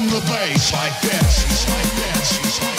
on the like this, like this, like this.